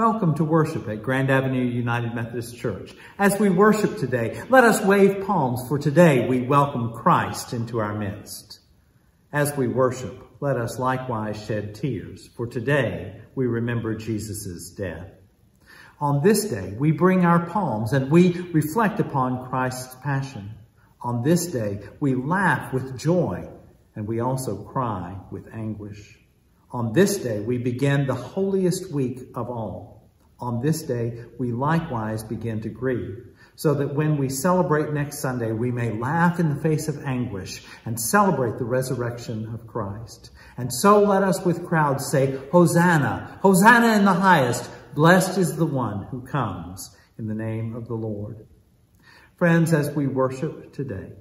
Welcome to worship at Grand Avenue United Methodist Church. As we worship today, let us wave palms for today we welcome Christ into our midst. As we worship, let us likewise shed tears, for today we remember Jesus' death. On this day, we bring our palms and we reflect upon Christ's passion. On this day, we laugh with joy and we also cry with anguish. On this day, we begin the holiest week of all. On this day, we likewise begin to grieve, so that when we celebrate next Sunday, we may laugh in the face of anguish and celebrate the resurrection of Christ. And so let us with crowds say, Hosanna, Hosanna in the highest, blessed is the one who comes in the name of the Lord. Friends, as we worship today,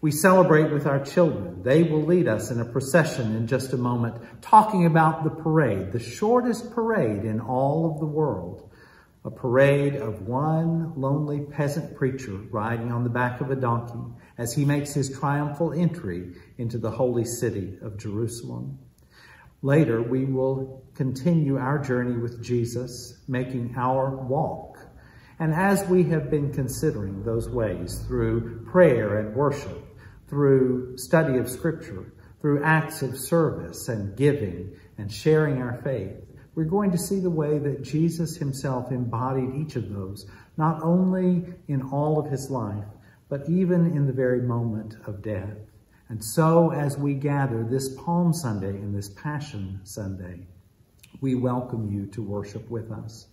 we celebrate with our children. They will lead us in a procession in just a moment, talking about the parade, the shortest parade in all of the world. A parade of one lonely peasant preacher riding on the back of a donkey as he makes his triumphal entry into the holy city of Jerusalem. Later, we will continue our journey with Jesus, making our walk. And as we have been considering those ways through prayer and worship, through study of scripture, through acts of service and giving and sharing our faith, we're going to see the way that Jesus himself embodied each of those, not only in all of his life, but even in the very moment of death. And so as we gather this Palm Sunday and this Passion Sunday, we welcome you to worship with us.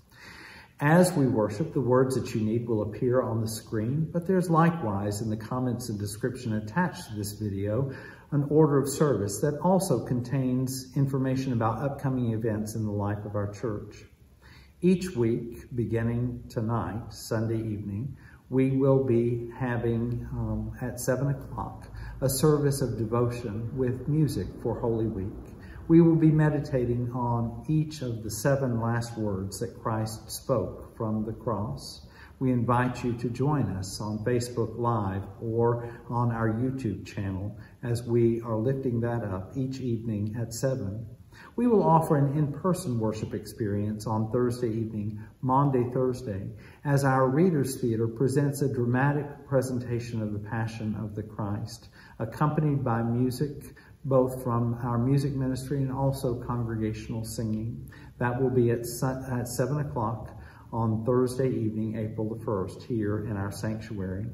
As we worship, the words that you need will appear on the screen, but there's likewise in the comments and description attached to this video an order of service that also contains information about upcoming events in the life of our church. Each week, beginning tonight, Sunday evening, we will be having um, at 7 o'clock a service of devotion with music for Holy Week we will be meditating on each of the seven last words that Christ spoke from the cross. We invite you to join us on Facebook Live or on our YouTube channel as we are lifting that up each evening at 7. We will offer an in-person worship experience on Thursday evening, Maundy, Thursday, as our Readers Theater presents a dramatic presentation of the Passion of the Christ, accompanied by music both from our music ministry and also congregational singing. That will be at, at 7 o'clock on Thursday evening, April the 1st, here in our sanctuary.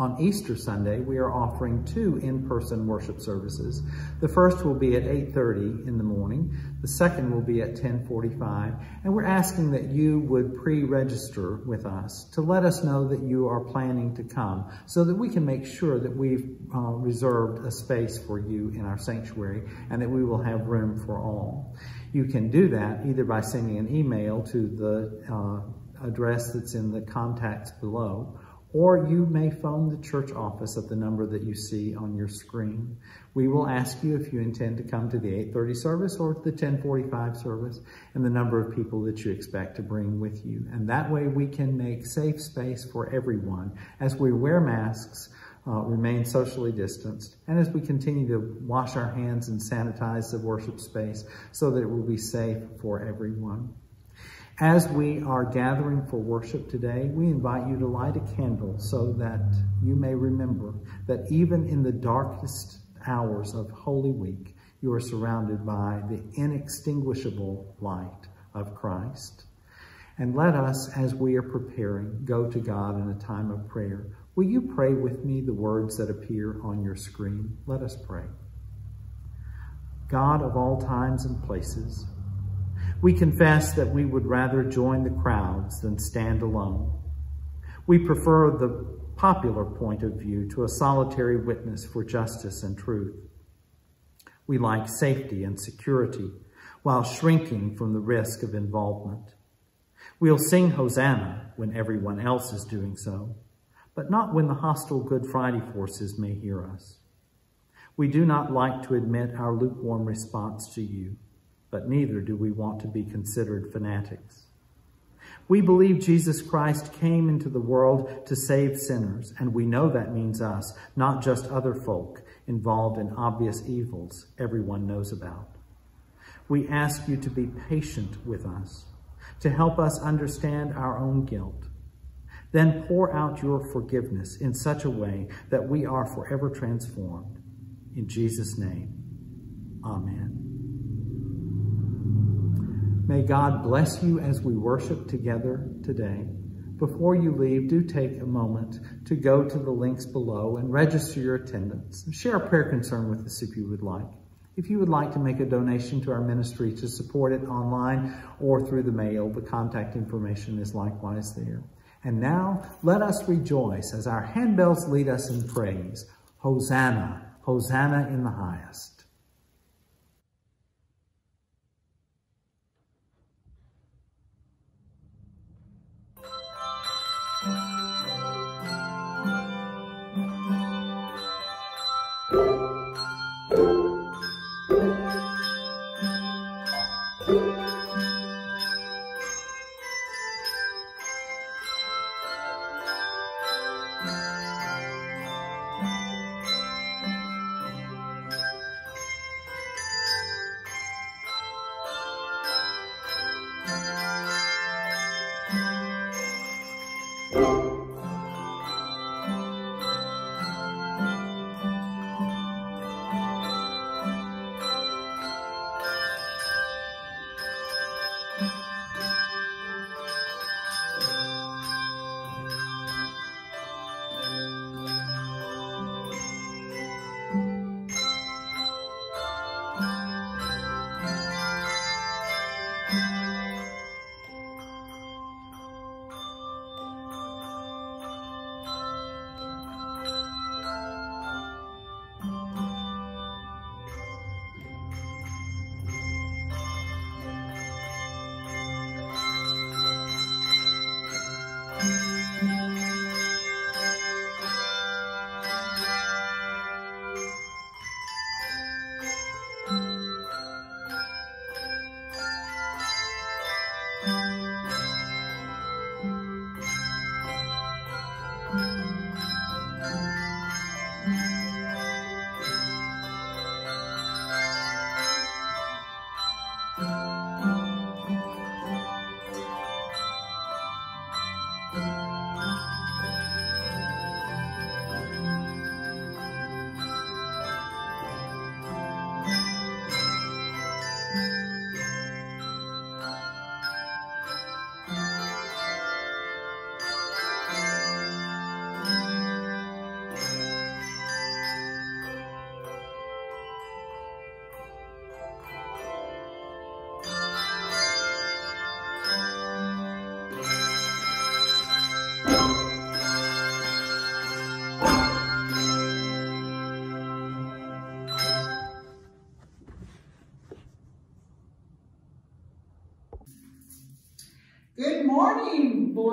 On Easter Sunday, we are offering two in-person worship services. The first will be at 8.30 in the morning. The second will be at 10.45. And we're asking that you would pre-register with us to let us know that you are planning to come so that we can make sure that we've uh, reserved a space for you in our sanctuary and that we will have room for all. You can do that either by sending an email to the uh, address that's in the contacts below or you may phone the church office at the number that you see on your screen. We will ask you if you intend to come to the 8.30 service or the 10.45 service and the number of people that you expect to bring with you. And that way we can make safe space for everyone as we wear masks, uh, remain socially distanced, and as we continue to wash our hands and sanitize the worship space so that it will be safe for everyone. As we are gathering for worship today, we invite you to light a candle so that you may remember that even in the darkest hours of Holy Week, you are surrounded by the inextinguishable light of Christ. And let us, as we are preparing, go to God in a time of prayer. Will you pray with me the words that appear on your screen? Let us pray. God of all times and places, we confess that we would rather join the crowds than stand alone. We prefer the popular point of view to a solitary witness for justice and truth. We like safety and security while shrinking from the risk of involvement. We'll sing Hosanna when everyone else is doing so, but not when the hostile Good Friday forces may hear us. We do not like to admit our lukewarm response to you but neither do we want to be considered fanatics. We believe Jesus Christ came into the world to save sinners, and we know that means us, not just other folk involved in obvious evils everyone knows about. We ask you to be patient with us, to help us understand our own guilt. Then pour out your forgiveness in such a way that we are forever transformed. In Jesus' name, amen. May God bless you as we worship together today. Before you leave, do take a moment to go to the links below and register your attendance. Share a prayer concern with us if you would like. If you would like to make a donation to our ministry to support it online or through the mail, the contact information is likewise there. And now let us rejoice as our handbells lead us in praise. Hosanna, Hosanna in the highest.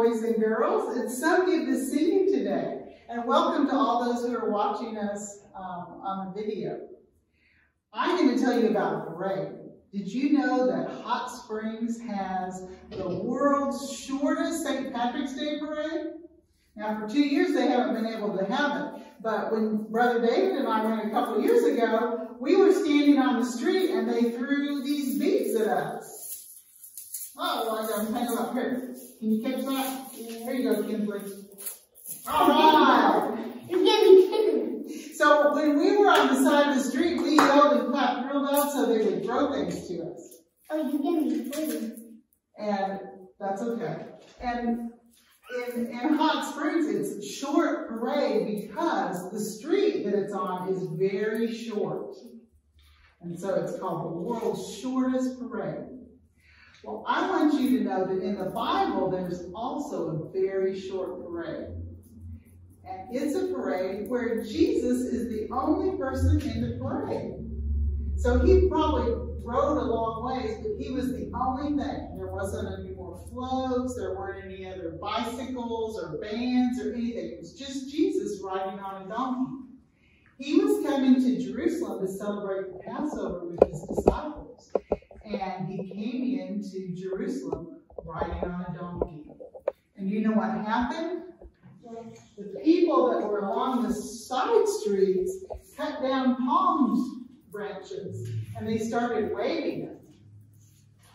Boys and girls. It's so good to see you today. And welcome to all those who are watching us um, on the video. I'm going to tell you about parade. Did you know that Hot Springs has the world's shortest St. Patrick's Day parade? Now, for two years, they haven't been able to have it. But when Brother David and I went a couple years ago, we were standing on the street and they threw these beads at us. Oh, I got hang up here. Can you catch that? Here you go, Kinsley. All right. So when we were on the side of the street, we yelled and clapped real loud so they would throw things to us. Oh, you gave me food. And that's okay. And in, in Hot Springs, it's short parade because the street that it's on is very short. And so it's called the world's shortest parade. Well, I want you to know that in the Bible, there's also a very short parade. And it's a parade where Jesus is the only person in the parade. So he probably rode a long ways, but he was the only thing. There wasn't any more floats, there weren't any other bicycles or bands or anything. It was just Jesus riding on a donkey. He was coming to Jerusalem to celebrate the Passover with his disciples. And he came into Jerusalem riding on a donkey. And you know what happened? The people that were along the side streets cut down palm branches and they started waving them.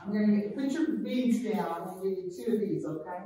I'm going to put your beads down. I'm going to give you two of these, okay?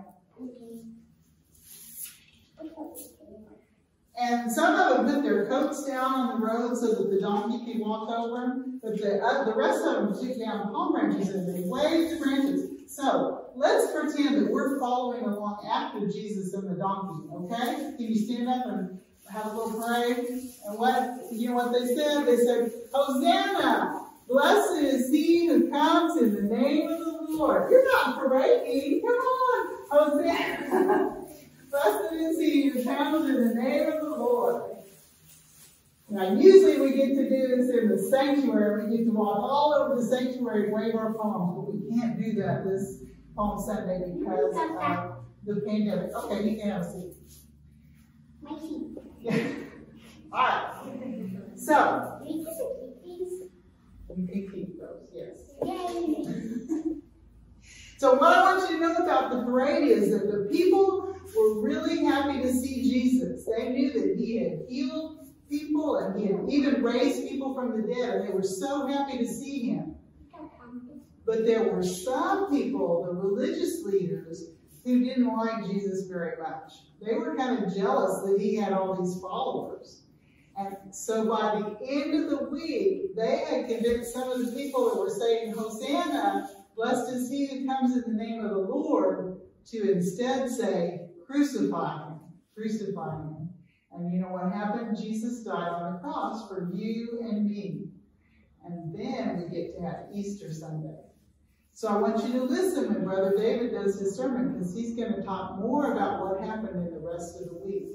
And some of them put their coats down on the road so that the donkey can walk over them. But the, uh, the rest of them took down palm branches and they waved the branches. So let's pretend that we're following along after Jesus and the donkey, okay? Can you stand up and have a little parade? And what, you know what they said? They said, Hosanna! Blessed is he who comes in the name of the Lord. You're not parading. Come on. Hosanna. Blessed is comes in the name of the Lord. Now, usually we get to do this in the sanctuary. We get to walk all over the sanctuary and wave our palms, but we can't do that this Palm Sunday because of the pandemic. Okay, you can have a seat. My. Yeah. All right. So, We can keep these. you can keep those, yes. Yay. So what I want you to know about the parade is that the people were really happy to see Jesus. They knew that he had healed people and he had even raised people from the dead, and they were so happy to see him. But there were some people, the religious leaders, who didn't like Jesus very much. They were kind of jealous that he had all these followers. And so by the end of the week, they had convinced some of the people that were saying, Hosanna, blessed is he who comes in the name of the Lord, to instead say, crucify him, crucify him. And you know what happened? Jesus died on the cross for you and me. And then we get to have Easter Sunday. So I want you to listen when Brother David does his sermon because he's going to talk more about what happened in the rest of the week.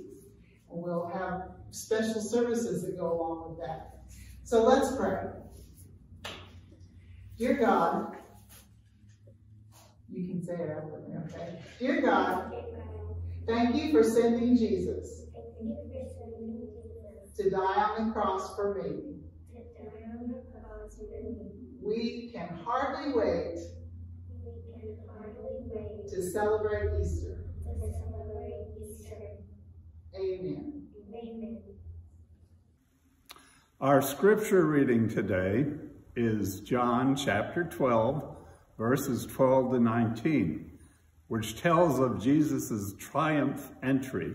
And we'll have special services that go along with that. So let's pray. Dear God, you can say it after okay? Dear God, thank you for sending Jesus to die on the cross for me. We can hardly wait to celebrate Easter. Amen. Our scripture reading today is John chapter 12, verses 12 to 19, which tells of Jesus' triumph entry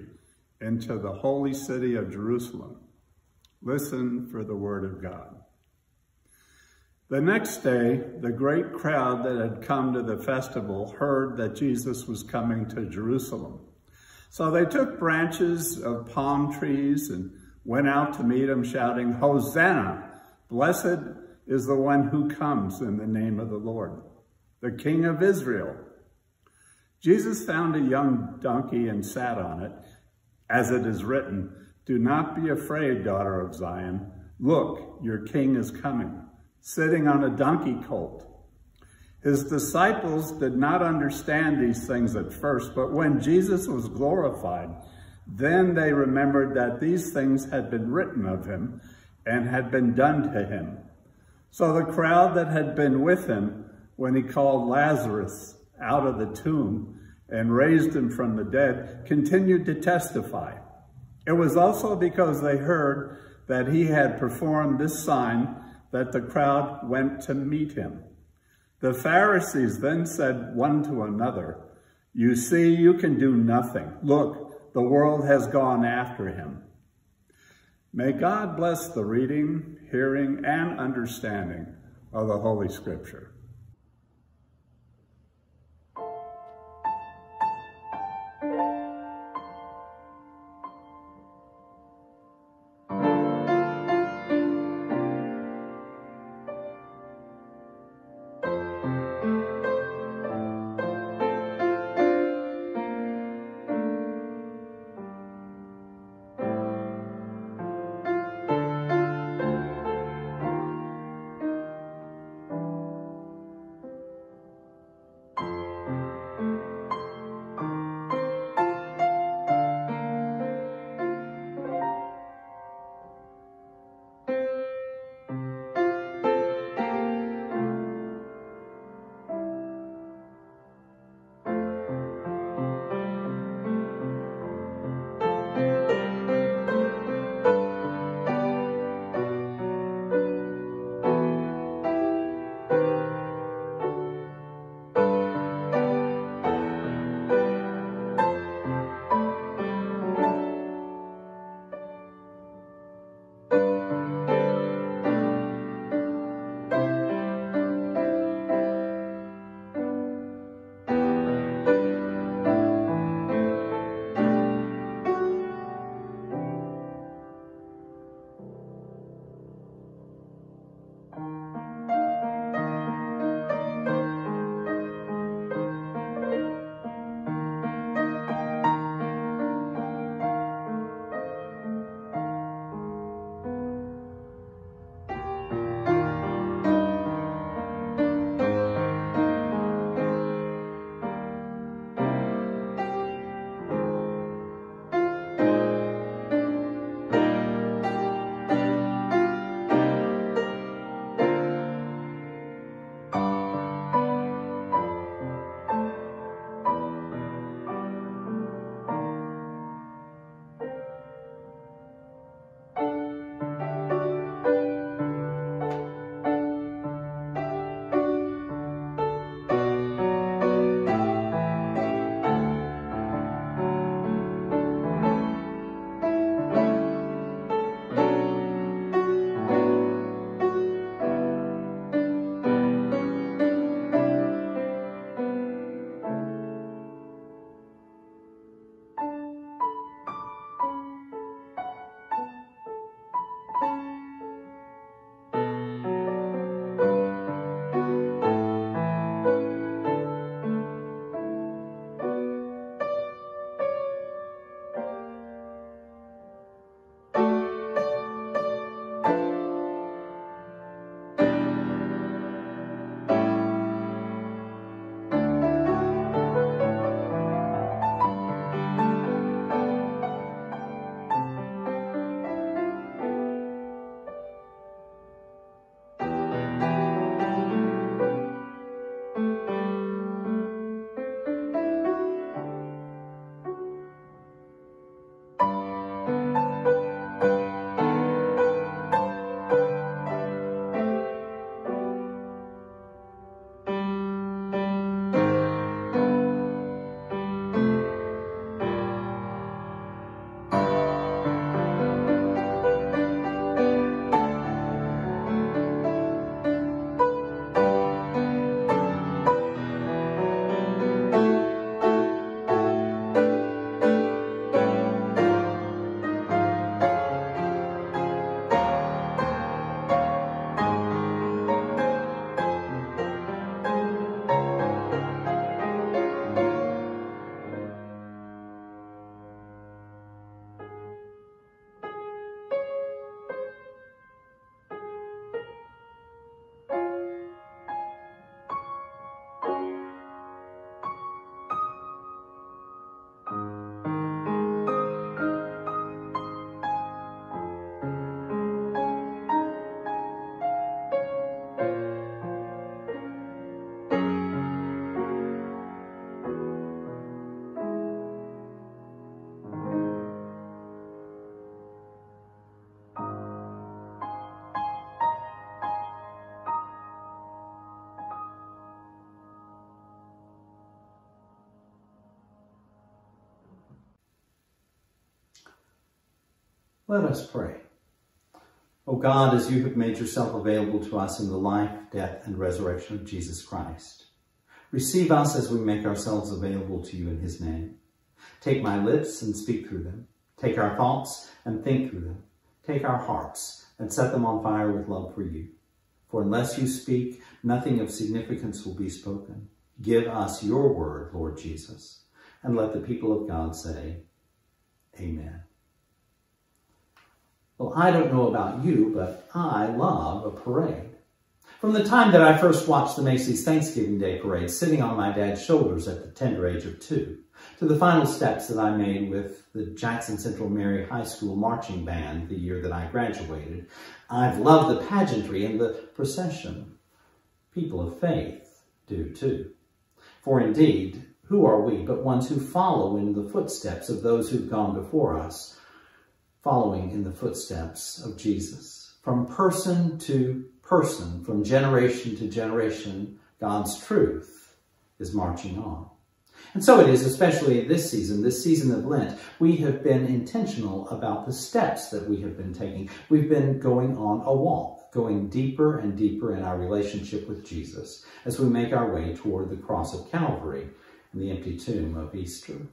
into the holy city of Jerusalem. Listen for the word of God. The next day, the great crowd that had come to the festival heard that Jesus was coming to Jerusalem. So they took branches of palm trees and went out to meet him, shouting, Hosanna! Blessed is the one who comes in the name of the Lord, the King of Israel. Jesus found a young donkey and sat on it, as it is written, Do not be afraid, daughter of Zion. Look, your king is coming sitting on a donkey colt. His disciples did not understand these things at first, but when Jesus was glorified, then they remembered that these things had been written of him and had been done to him. So the crowd that had been with him when he called Lazarus out of the tomb and raised him from the dead continued to testify. It was also because they heard that he had performed this sign that the crowd went to meet him. The Pharisees then said one to another, You see, you can do nothing. Look, the world has gone after him. May God bless the reading, hearing, and understanding of the Holy Scripture. Let us pray. O God, as you have made yourself available to us in the life, death, and resurrection of Jesus Christ, receive us as we make ourselves available to you in his name. Take my lips and speak through them. Take our thoughts and think through them. Take our hearts and set them on fire with love for you. For unless you speak, nothing of significance will be spoken. Give us your word, Lord Jesus, and let the people of God say, Amen. Well, I don't know about you, but I love a parade. From the time that I first watched the Macy's Thanksgiving Day Parade, sitting on my dad's shoulders at the tender age of two, to the final steps that I made with the Jackson Central Merry High School marching band the year that I graduated, I've loved the pageantry and the procession. People of faith do too. For indeed, who are we but ones who follow in the footsteps of those who've gone before us, following in the footsteps of Jesus. From person to person, from generation to generation, God's truth is marching on. And so it is, especially this season, this season of Lent, we have been intentional about the steps that we have been taking. We've been going on a walk, going deeper and deeper in our relationship with Jesus as we make our way toward the cross of Calvary and the empty tomb of Easter.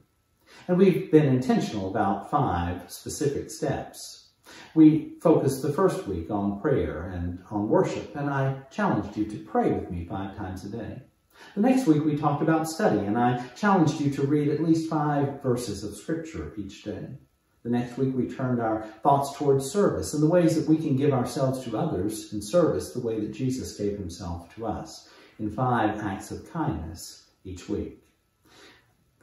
And we've been intentional about five specific steps. We focused the first week on prayer and on worship, and I challenged you to pray with me five times a day. The next week we talked about study, and I challenged you to read at least five verses of Scripture each day. The next week we turned our thoughts towards service and the ways that we can give ourselves to others in service the way that Jesus gave himself to us in five acts of kindness each week.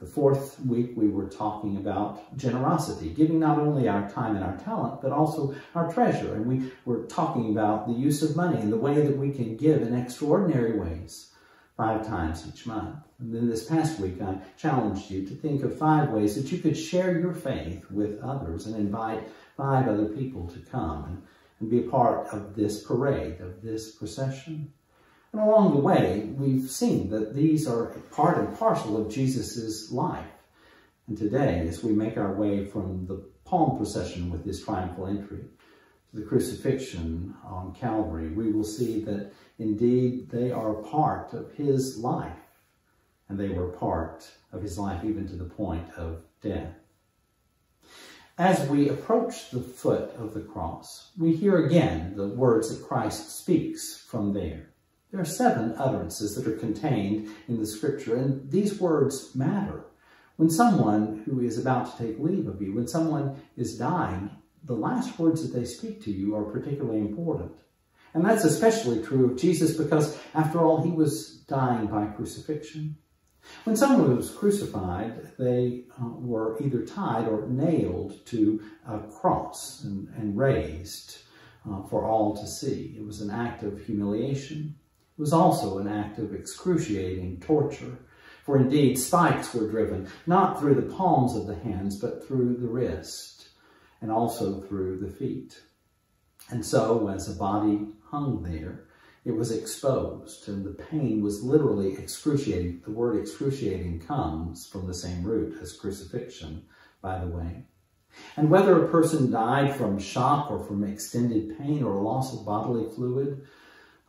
The fourth week, we were talking about generosity, giving not only our time and our talent, but also our treasure. And we were talking about the use of money and the way that we can give in extraordinary ways five times each month. And then this past week, I challenged you to think of five ways that you could share your faith with others and invite five other people to come and, and be a part of this parade, of this procession. And along the way, we've seen that these are part and parcel of Jesus' life. And today, as we make our way from the palm procession with this triumphal entry to the crucifixion on Calvary, we will see that indeed they are part of his life. And they were part of his life even to the point of death. As we approach the foot of the cross, we hear again the words that Christ speaks from there. There are seven utterances that are contained in the scripture, and these words matter. When someone who is about to take leave of you, when someone is dying, the last words that they speak to you are particularly important. And that's especially true of Jesus because, after all, he was dying by crucifixion. When someone was crucified, they uh, were either tied or nailed to a cross and, and raised uh, for all to see. It was an act of humiliation was also an act of excruciating torture. For indeed, spikes were driven, not through the palms of the hands, but through the wrist, and also through the feet. And so, as a body hung there, it was exposed, and the pain was literally excruciating. The word excruciating comes from the same root as crucifixion, by the way. And whether a person died from shock or from extended pain or loss of bodily fluid,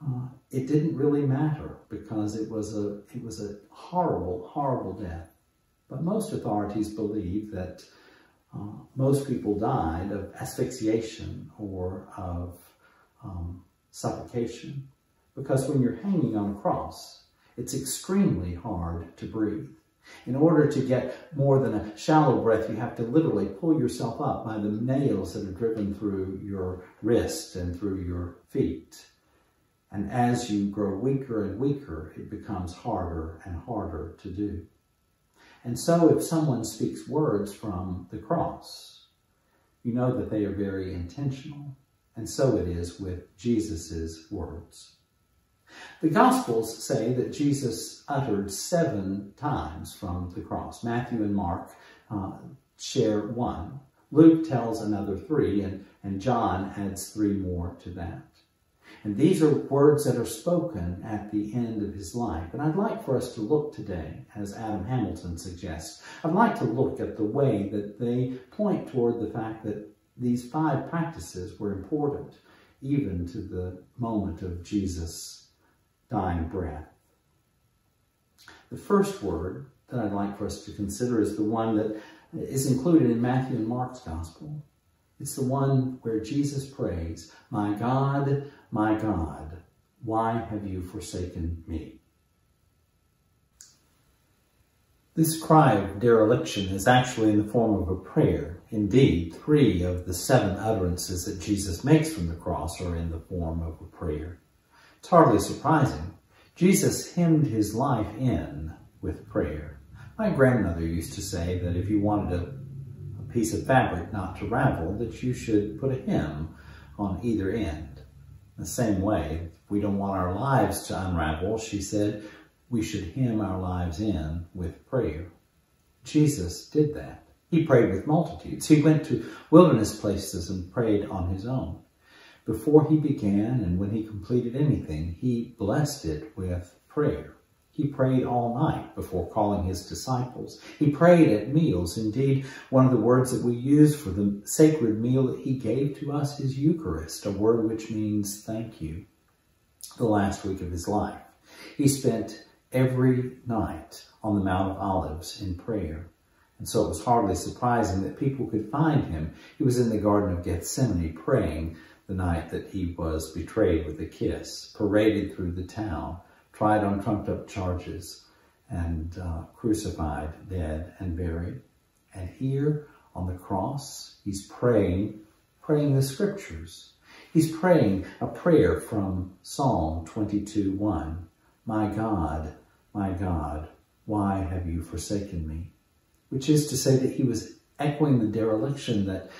uh, it didn't really matter because it was a it was a horrible, horrible death. But most authorities believe that uh, most people died of asphyxiation or of um, suffocation because when you're hanging on a cross, it's extremely hard to breathe. In order to get more than a shallow breath, you have to literally pull yourself up by the nails that are driven through your wrist and through your feet. And as you grow weaker and weaker, it becomes harder and harder to do. And so if someone speaks words from the cross, you know that they are very intentional. And so it is with Jesus's words. The Gospels say that Jesus uttered seven times from the cross. Matthew and Mark uh, share one. Luke tells another three, and, and John adds three more to that. And these are words that are spoken at the end of his life. And I'd like for us to look today, as Adam Hamilton suggests, I'd like to look at the way that they point toward the fact that these five practices were important even to the moment of Jesus' dying breath. The first word that I'd like for us to consider is the one that is included in Matthew and Mark's gospel. It's the one where Jesus prays, My God, my God, why have you forsaken me? This cry of dereliction is actually in the form of a prayer. Indeed, three of the seven utterances that Jesus makes from the cross are in the form of a prayer. It's hardly surprising. Jesus hemmed his life in with prayer. My grandmother used to say that if you wanted a, a piece of fabric not to ravel, that you should put a hem on either end. The same way, if we don't want our lives to unravel, she said, we should hem our lives in with prayer. Jesus did that. He prayed with multitudes. He went to wilderness places and prayed on his own. Before he began and when he completed anything, he blessed it with prayer. He prayed all night before calling his disciples. He prayed at meals. Indeed, one of the words that we use for the sacred meal that he gave to us is Eucharist, a word which means thank you, the last week of his life. He spent every night on the Mount of Olives in prayer. And so it was hardly surprising that people could find him. He was in the Garden of Gethsemane praying the night that he was betrayed with a kiss, paraded through the town, tried on trumped up charges, and uh, crucified, dead, and buried. And here on the cross, he's praying, praying the scriptures. He's praying a prayer from Psalm 22, 1. My God, my God, why have you forsaken me? Which is to say that he was echoing the dereliction that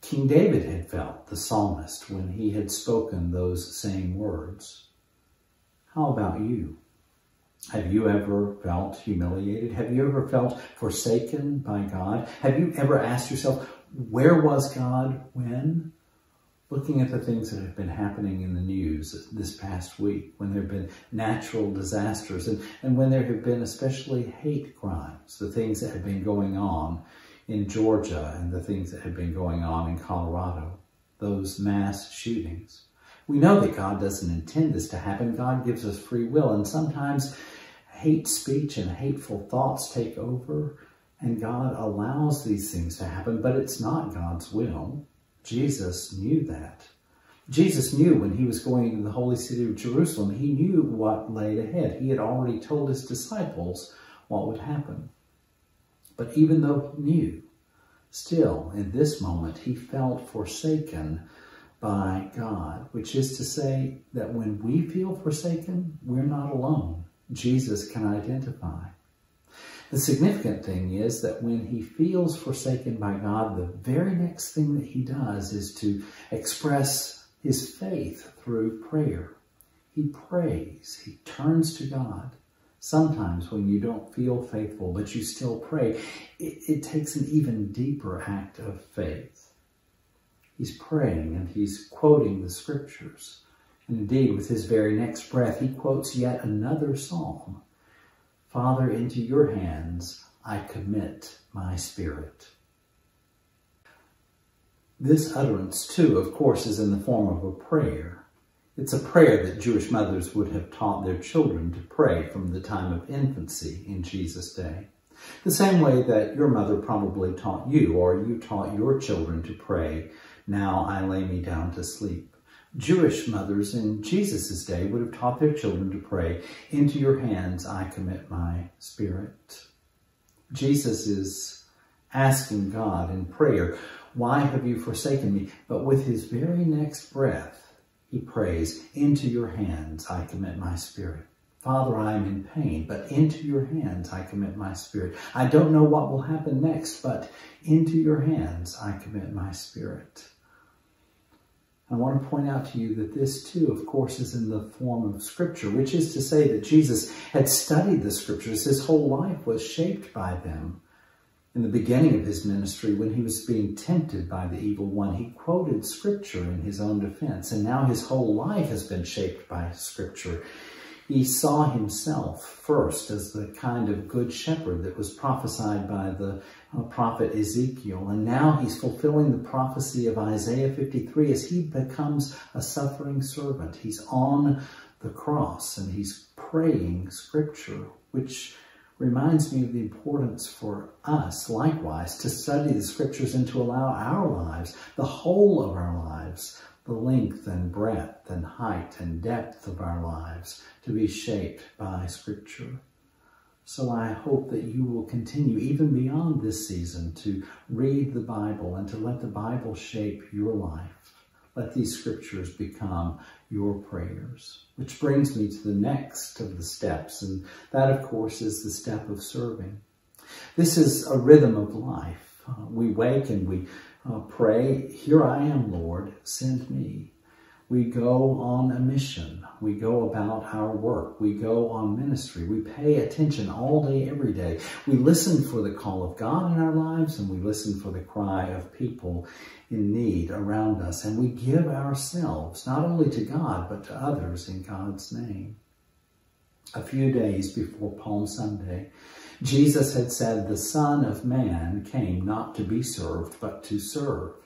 King David had felt, the psalmist, when he had spoken those same words. How about you? Have you ever felt humiliated? Have you ever felt forsaken by God? Have you ever asked yourself, where was God when? looking at the things that have been happening in the news this past week, when there have been natural disasters and, and when there have been especially hate crimes, the things that have been going on in Georgia and the things that have been going on in Colorado, those mass shootings. We know that God doesn't intend this to happen. God gives us free will, and sometimes hate speech and hateful thoughts take over, and God allows these things to happen, but it's not God's will. Jesus knew that. Jesus knew when he was going into the holy city of Jerusalem, he knew what lay ahead. He had already told his disciples what would happen. But even though he knew, still in this moment he felt forsaken by God, which is to say that when we feel forsaken, we're not alone. Jesus can identify. The significant thing is that when he feels forsaken by God, the very next thing that he does is to express his faith through prayer. He prays, he turns to God. Sometimes when you don't feel faithful, but you still pray, it, it takes an even deeper act of faith. He's praying and he's quoting the scriptures. And indeed, with his very next breath, he quotes yet another psalm Father, into your hands I commit my spirit. This utterance, too, of course, is in the form of a prayer. It's a prayer that Jewish mothers would have taught their children to pray from the time of infancy in Jesus' day. The same way that your mother probably taught you or you taught your children to pray, now I lay me down to sleep. Jewish mothers in Jesus' day would have taught their children to pray, Into your hands I commit my spirit. Jesus is asking God in prayer, Why have you forsaken me? But with his very next breath, he prays, Into your hands I commit my spirit. Father, I am in pain, but into your hands I commit my spirit. I don't know what will happen next, but into your hands I commit my spirit. I want to point out to you that this too, of course, is in the form of scripture, which is to say that Jesus had studied the scriptures. His whole life was shaped by them. In the beginning of his ministry, when he was being tempted by the evil one, he quoted scripture in his own defense. And now his whole life has been shaped by scripture. He saw himself first as the kind of good shepherd that was prophesied by the uh, prophet Ezekiel. And now he's fulfilling the prophecy of Isaiah 53 as he becomes a suffering servant. He's on the cross and he's praying scripture, which reminds me of the importance for us, likewise, to study the scriptures and to allow our lives, the whole of our lives, the length and breadth and height and depth of our lives to be shaped by scripture. So I hope that you will continue even beyond this season to read the Bible and to let the Bible shape your life. Let these scriptures become your prayers. Which brings me to the next of the steps, and that, of course, is the step of serving. This is a rhythm of life. Uh, we wake and we uh, pray, Here I am, Lord, send me. We go on a mission. We go about our work. We go on ministry. We pay attention all day, every day. We listen for the call of God in our lives and we listen for the cry of people in need around us. And we give ourselves not only to God, but to others in God's name. A few days before Palm Sunday, Jesus had said, the Son of Man came not to be served, but to serve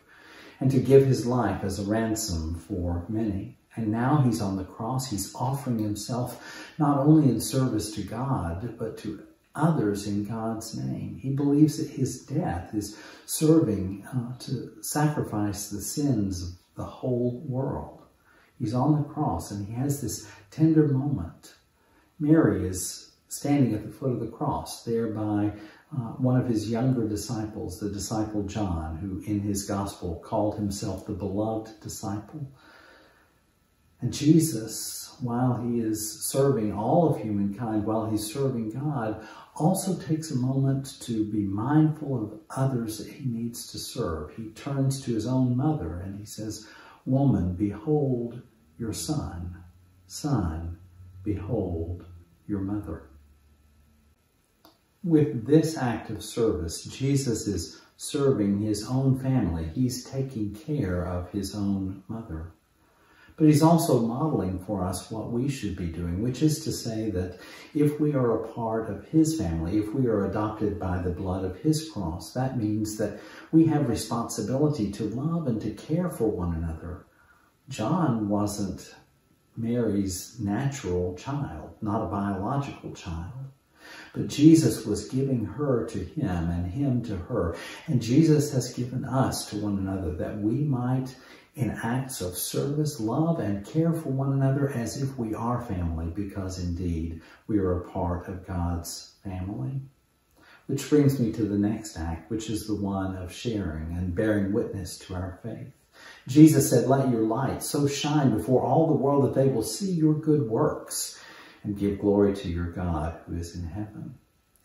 and to give his life as a ransom for many. And now he's on the cross. He's offering himself not only in service to God, but to others in God's name. He believes that his death is serving uh, to sacrifice the sins of the whole world. He's on the cross and he has this tender moment. Mary is standing at the foot of the cross, there by uh, one of his younger disciples, the disciple John, who in his gospel called himself the beloved disciple. And Jesus, while he is serving all of humankind, while he's serving God, also takes a moment to be mindful of others that he needs to serve. He turns to his own mother and he says, Woman, behold your son. Son, behold your mother. With this act of service, Jesus is serving his own family. He's taking care of his own mother. But he's also modeling for us what we should be doing, which is to say that if we are a part of his family, if we are adopted by the blood of his cross, that means that we have responsibility to love and to care for one another. John wasn't Mary's natural child, not a biological child. But Jesus was giving her to him and him to her. And Jesus has given us to one another that we might, in acts of service, love and care for one another as if we are family, because indeed we are a part of God's family. Which brings me to the next act, which is the one of sharing and bearing witness to our faith. Jesus said, let your light so shine before all the world that they will see your good works and give glory to your God who is in heaven.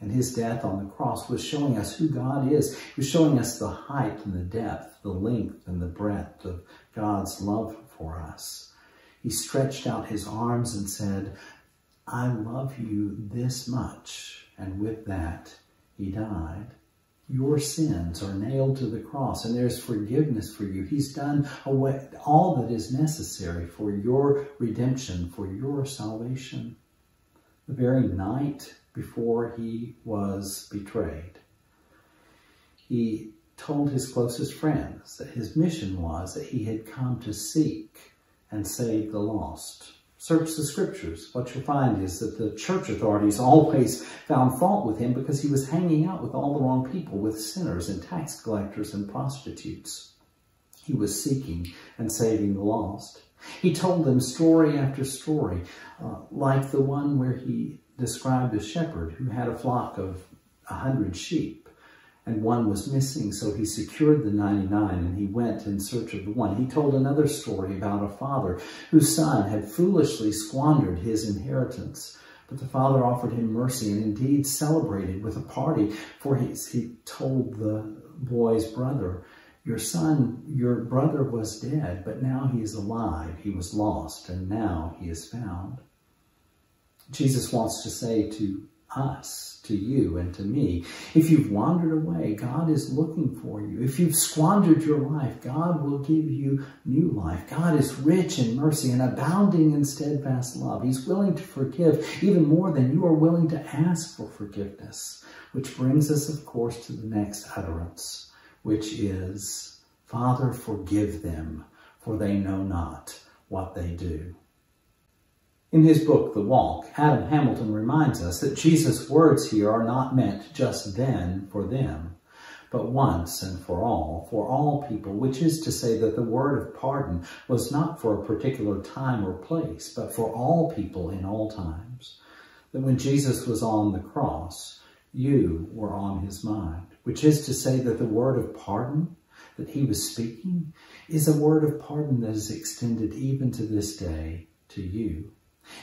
And his death on the cross was showing us who God is. He was showing us the height and the depth, the length and the breadth of God's love for us. He stretched out his arms and said, I love you this much. And with that, he died. Your sins are nailed to the cross and there's forgiveness for you. He's done away all that is necessary for your redemption, for your salvation the very night before he was betrayed. He told his closest friends that his mission was that he had come to seek and save the lost. Search the scriptures. What you'll find is that the church authorities always found fault with him because he was hanging out with all the wrong people, with sinners and tax collectors and prostitutes. He was seeking and saving the lost. He told them story after story, uh, like the one where he described a shepherd who had a flock of a hundred sheep and one was missing, so he secured the 99 and he went in search of the one. He told another story about a father whose son had foolishly squandered his inheritance. But the father offered him mercy and indeed celebrated with a party, for he, he told the boy's brother, your son, your brother was dead, but now he is alive. He was lost, and now he is found. Jesus wants to say to us, to you and to me. If you've wandered away, God is looking for you. If you've squandered your life, God will give you new life. God is rich in mercy and abounding in steadfast love. He's willing to forgive even more than you are willing to ask for forgiveness. Which brings us, of course, to the next utterance, which is, Father, forgive them, for they know not what they do. In his book, The Walk, Adam Hamilton reminds us that Jesus' words here are not meant just then for them, but once and for all, for all people, which is to say that the word of pardon was not for a particular time or place, but for all people in all times. That when Jesus was on the cross, you were on his mind, which is to say that the word of pardon that he was speaking is a word of pardon that is extended even to this day to you.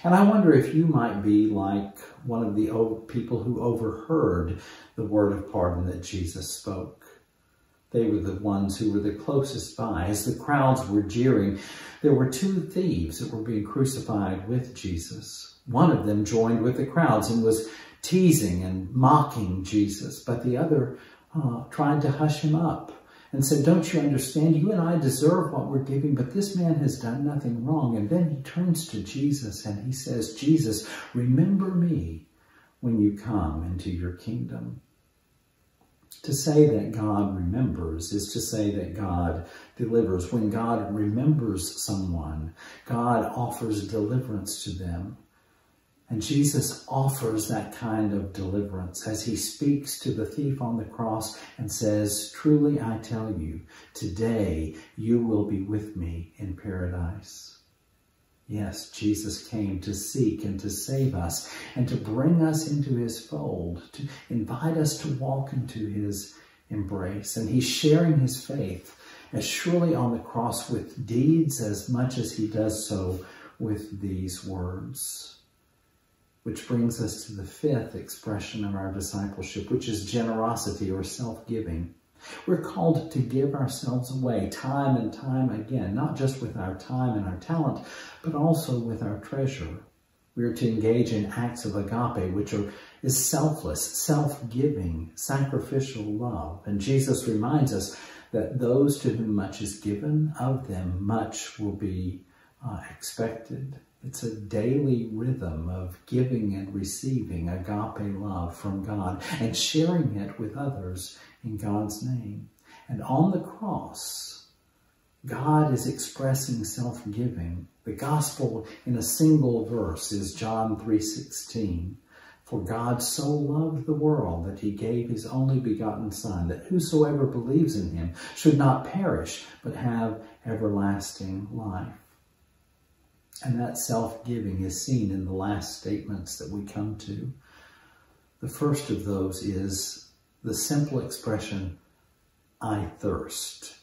And I wonder if you might be like one of the old people who overheard the word of pardon that Jesus spoke. They were the ones who were the closest by. As the crowds were jeering, there were two thieves that were being crucified with Jesus. One of them joined with the crowds and was teasing and mocking Jesus, but the other uh, tried to hush him up and said, Don't you understand? You and I deserve what we're giving, but this man has done nothing wrong. And then he turns to Jesus and he says, Jesus, remember me when you come into your kingdom. To say that God remembers is to say that God delivers. When God remembers someone, God offers deliverance to them. And Jesus offers that kind of deliverance as he speaks to the thief on the cross and says, Truly I tell you, today you will be with me in paradise. Yes, Jesus came to seek and to save us and to bring us into his fold, to invite us to walk into his embrace. And he's sharing his faith as surely on the cross with deeds as much as he does so with these words. Which brings us to the fifth expression of our discipleship, which is generosity or self-giving. We're called to give ourselves away time and time again, not just with our time and our talent, but also with our treasure. We are to engage in acts of agape, which are, is selfless, self-giving, sacrificial love. And Jesus reminds us that those to whom much is given, of them much will be uh, expected. It's a daily rhythm of giving and receiving agape love from God and sharing it with others in God's name. And on the cross, God is expressing self-giving. The gospel in a single verse is John 3.16. For God so loved the world that he gave his only begotten Son, that whosoever believes in him should not perish, but have everlasting life. And that self-giving is seen in the last statements that we come to. The first of those is the simple expression, I thirst.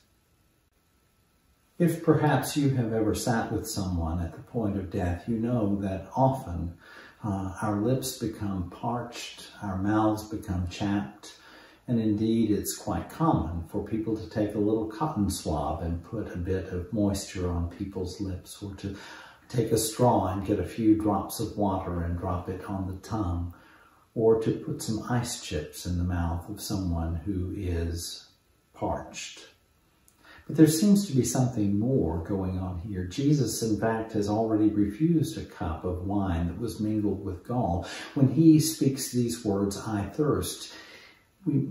If perhaps you have ever sat with someone at the point of death, you know that often uh, our lips become parched, our mouths become chapped, and indeed it's quite common for people to take a little cotton swab and put a bit of moisture on people's lips or to take a straw and get a few drops of water and drop it on the tongue, or to put some ice chips in the mouth of someone who is parched. But there seems to be something more going on here. Jesus, in fact, has already refused a cup of wine that was mingled with gall. When he speaks these words, I thirst, we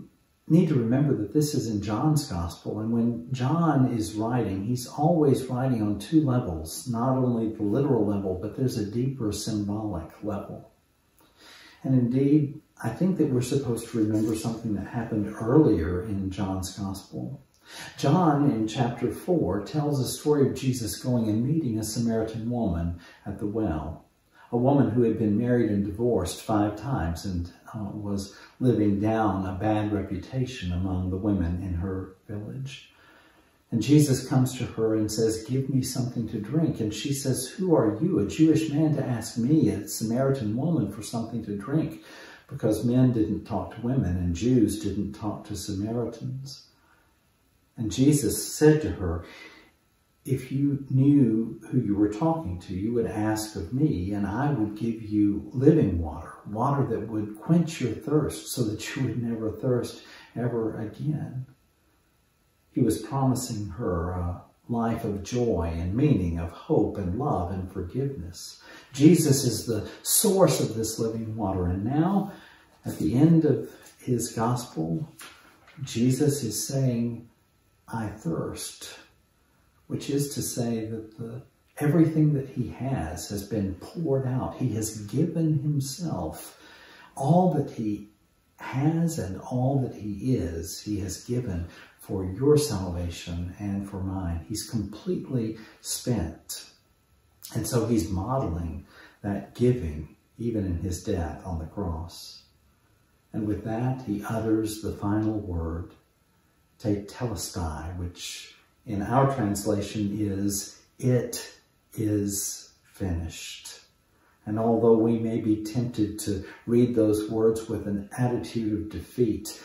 need to remember that this is in John's gospel. And when John is writing, he's always writing on two levels, not only the literal level, but there's a deeper symbolic level. And indeed, I think that we're supposed to remember something that happened earlier in John's gospel. John, in chapter 4, tells a story of Jesus going and meeting a Samaritan woman at the well a woman who had been married and divorced five times and uh, was living down a bad reputation among the women in her village. And Jesus comes to her and says, give me something to drink. And she says, who are you, a Jewish man, to ask me, a Samaritan woman, for something to drink? Because men didn't talk to women and Jews didn't talk to Samaritans. And Jesus said to her, if you knew who you were talking to, you would ask of me, and I would give you living water, water that would quench your thirst so that you would never thirst ever again. He was promising her a life of joy and meaning, of hope and love and forgiveness. Jesus is the source of this living water. And now, at the end of his gospel, Jesus is saying, I thirst which is to say that the, everything that he has has been poured out. He has given himself. All that he has and all that he is, he has given for your salvation and for mine. He's completely spent. And so he's modeling that giving even in his death on the cross. And with that, he utters the final word, tetelestai, which in our translation is, it is finished. And although we may be tempted to read those words with an attitude of defeat,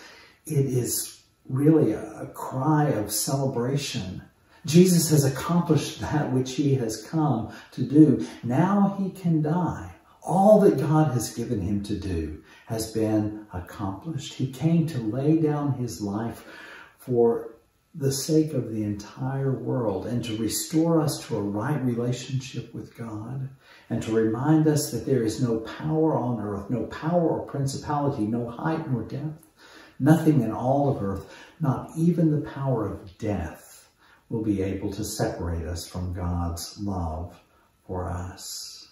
it is really a, cry of celebration. Jesus has accomplished that which he has come to do. Now he can die. All that God has given him to do has been accomplished. He came to lay down his life for the sake of the entire world and to restore us to a right relationship with God and to remind us that there is no power on earth, no power or principality, no height nor depth, nothing in all of earth, not even the power of death will be able to separate us from God's love for us.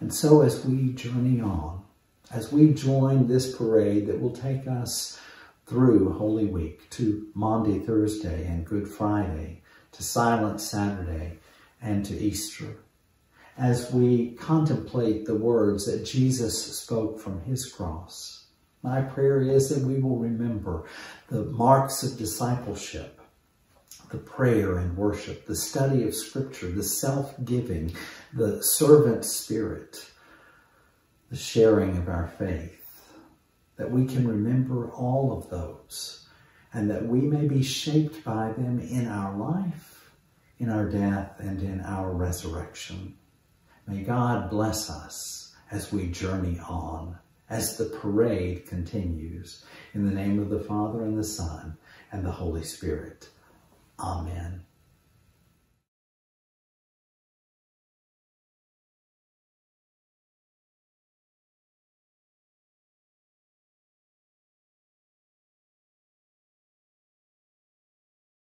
And so as we journey on, as we join this parade that will take us through Holy Week to Maundy Thursday and Good Friday, to Silent Saturday and to Easter. As we contemplate the words that Jesus spoke from his cross, my prayer is that we will remember the marks of discipleship, the prayer and worship, the study of scripture, the self-giving, the servant spirit, the sharing of our faith that we can remember all of those and that we may be shaped by them in our life, in our death, and in our resurrection. May God bless us as we journey on, as the parade continues. In the name of the Father, and the Son, and the Holy Spirit. Amen.